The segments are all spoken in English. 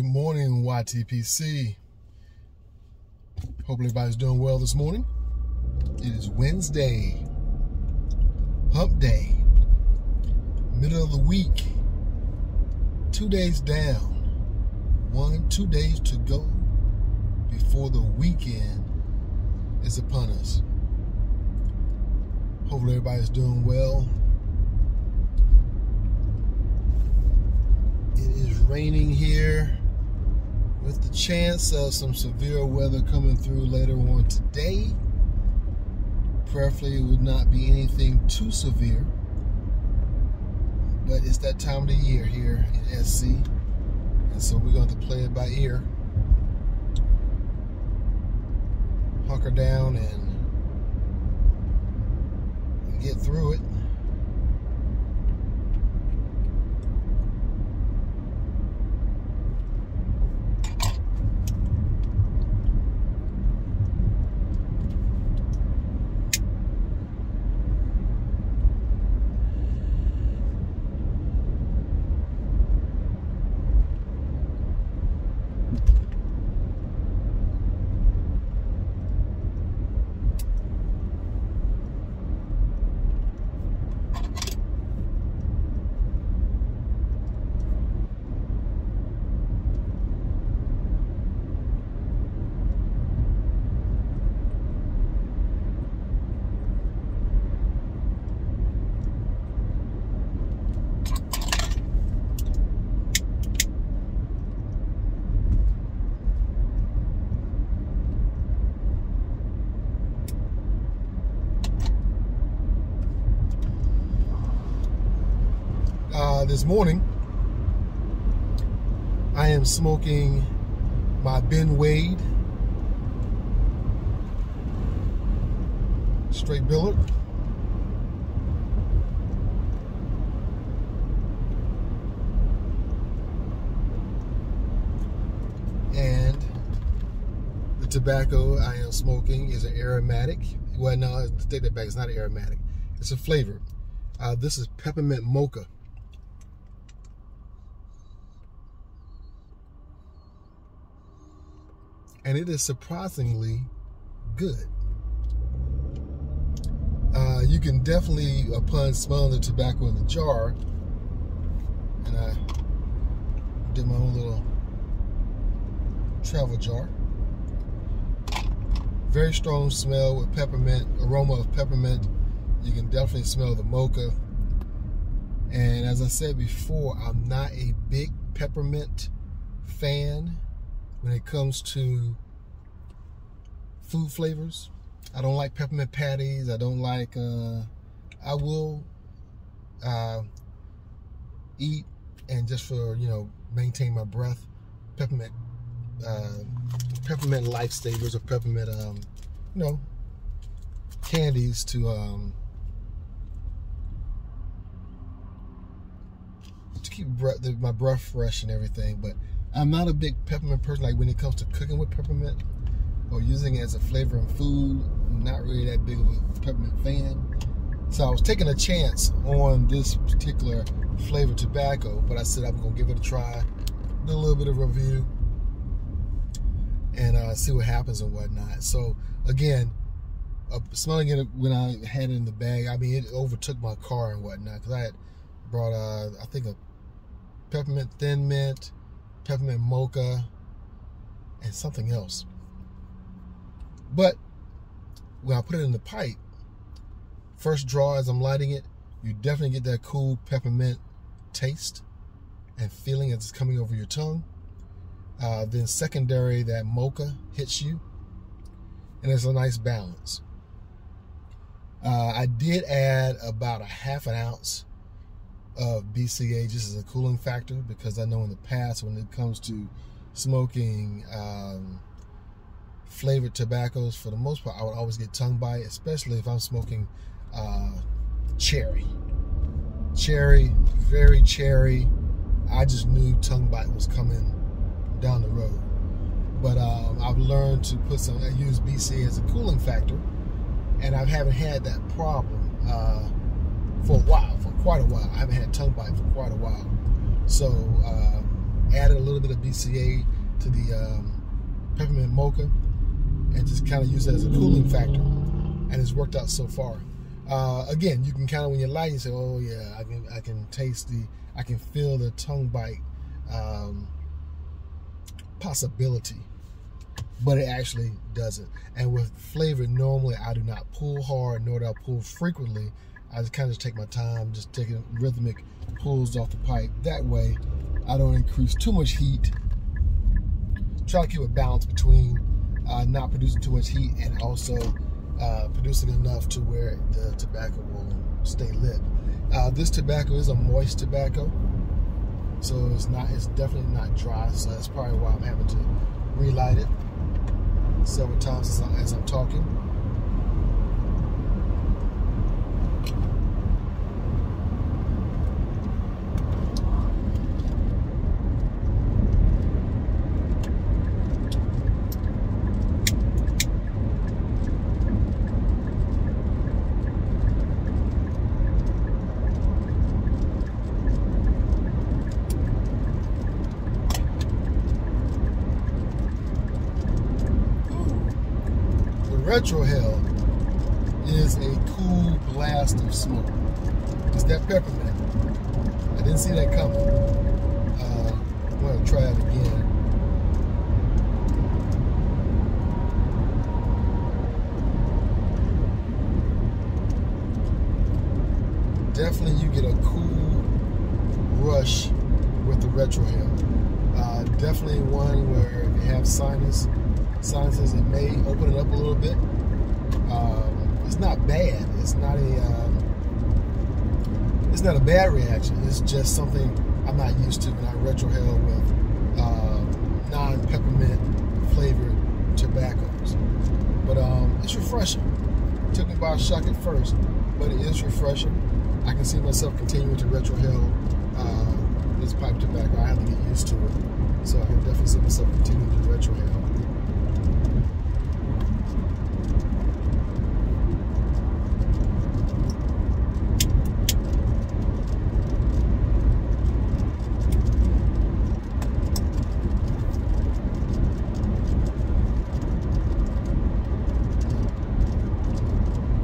Good morning, YTPC. Hope everybody's doing well this morning. It is Wednesday, hump day, middle of the week, two days down, one, two days to go before the weekend is upon us. Hopefully, everybody's doing well. It is raining here with the chance of some severe weather coming through later on today. Preferably, it would not be anything too severe. But it's that time of the year here in SC. And so we're going to play it by ear. Hunker down and get through it. uh, this morning, I am smoking my Ben Wade straight billet. And the tobacco I am smoking is an aromatic. Well, no, take that back. It's not an aromatic. It's a flavor. Uh, this is peppermint mocha. And it is surprisingly good. Uh, you can definitely, upon smelling the tobacco in the jar, and I did my own little travel jar. Very strong smell with peppermint, aroma of peppermint. You can definitely smell the mocha. And as I said before, I'm not a big peppermint fan when it comes to food flavors. I don't like peppermint patties. I don't like, uh, I will uh, eat and just for, you know, maintain my breath, peppermint, uh, peppermint lifesavers or peppermint, um, you know, candies to, um, to keep breath, my breath fresh and everything, but I'm not a big peppermint person. Like when it comes to cooking with peppermint or using it as a flavor in food, I'm not really that big of a peppermint fan. So I was taking a chance on this particular flavor tobacco, but I said I'm gonna give it a try, do a little bit of review, and uh, see what happens and whatnot. So again, uh, smelling it when I had it in the bag, I mean it overtook my car and whatnot because I had brought uh, I think a peppermint thin mint peppermint mocha, and something else. But when I put it in the pipe, first draw as I'm lighting it, you definitely get that cool peppermint taste and feeling as it's coming over your tongue. Uh, then secondary, that mocha hits you, and it's a nice balance. Uh, I did add about a half an ounce of BCA just as a cooling factor because I know in the past when it comes to smoking um, flavored tobaccos, for the most part, I would always get tongue bite, especially if I'm smoking uh, cherry. Cherry, very cherry. I just knew tongue bite was coming down the road. But um, I've learned to put some, I use BCA as a cooling factor, and I haven't had that problem uh, for a while for quite a while. I haven't had tongue bite for quite a while. So uh, added a little bit of BCA to the um, peppermint mocha and just kind of use it as a cooling factor. And it's worked out so far. Uh, again, you can kind of when you're lighting, you say, "Oh yeah, I can I can taste the, I can feel the tongue bite um, possibility," but it actually doesn't. And with flavor, normally I do not pull hard, nor do I pull frequently. I just kind of take my time, just taking rhythmic pulls off the pipe. That way, I don't increase too much heat. Try to keep a balance between uh, not producing too much heat and also uh, producing enough to where the tobacco will stay lit. Uh, this tobacco is a moist tobacco, so it's not. It's definitely not dry. So that's probably why I'm having to relight it several times as I'm talking. Retrohale is a cool blast of smoke. It's that peppermint. I didn't see that coming. Uh, I'm gonna try it again. Definitely you get a cool rush with the retrohale. Uh, definitely one where if you have sinus sinuses. It may open it up a little bit. Um, it's not bad. It's not a. Um, it's not a bad reaction. It's just something I'm not used to when I retrohale with uh, non-peppermint flavored tobaccos. But um, it's refreshing. Took me by a shock at first, but it is refreshing. I can see myself continuing to retrohale uh, this pipe tobacco. I have to get used to it. So I can definitely see myself continuing to retrohale.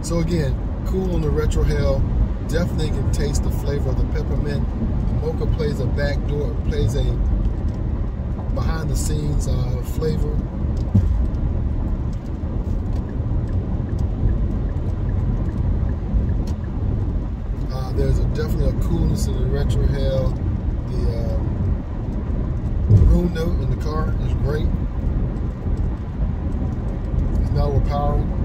So again, cool on the retrohale. Definitely can taste the flavor of the peppermint. Mocha plays a back door, plays a behind the scenes uh, flavor. Uh, there's a, definitely a coolness in the retrohale. The, um, the room note in the car is great. It's not overpowering.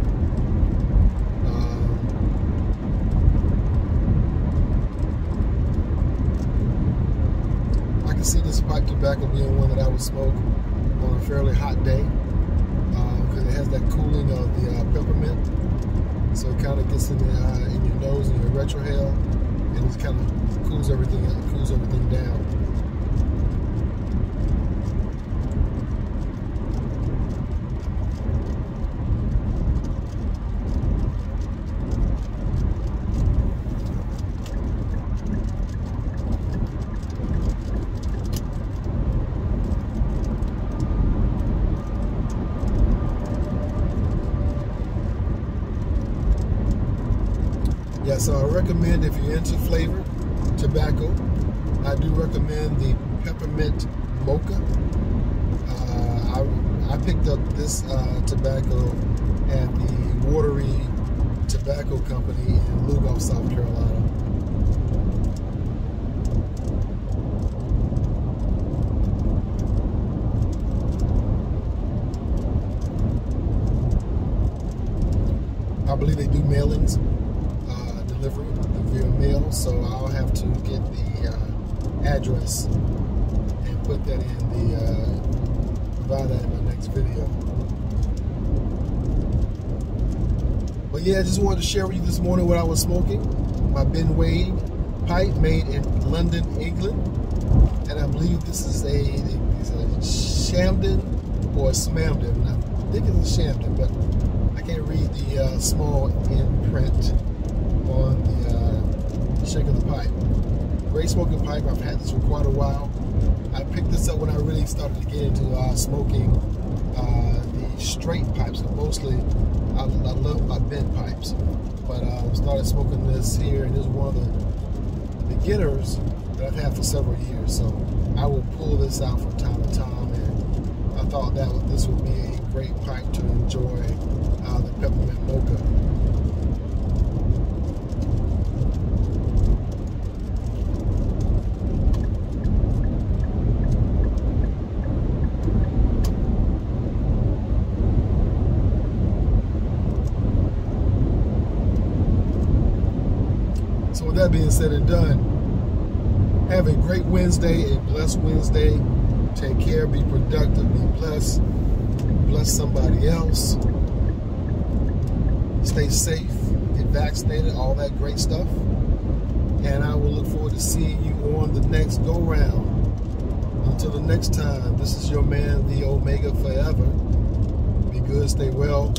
can see pipe tobacco being one that I would smoke on a fairly hot day because uh, it has that cooling of the uh, peppermint. So it kind of gets in, the, uh, in your nose and your retrohale, and it kind of cools everything, cools everything down. So I recommend if you're into flavor, tobacco, I do recommend the peppermint mocha. Uh, I, I picked up this uh, tobacco at the Wateree Tobacco Company in Lugoff, South Carolina. I believe they do mailings delivery via mail, so I'll have to get the uh, address and put that in the, uh, provide that in my next video. But yeah, I just wanted to share with you this morning what I was smoking. My Ben Wade pipe made in London, England. And I believe this is a, a Shamden or a Smamden. I think it's a Shamden, but I can't read the uh, small imprint on the uh, Shake of the pipe. Great smoking pipe. I've had this for quite a while. I picked this up when I really started to get into uh, smoking uh, the straight pipes. Mostly, I, I, love my bent pipes, but I uh, started smoking this here, and this is one of the beginners that I've had for several years. So I will pull this out from time to time, and I thought that this would be a great pipe to enjoy uh, the peppermint mocha. That being said and done, have a great Wednesday, a blessed Wednesday. Take care, be productive, be blessed, bless somebody else. Stay safe, get vaccinated, all that great stuff. And I will look forward to seeing you on the next go round. Until the next time, this is your man, the Omega Forever. Be good, stay well,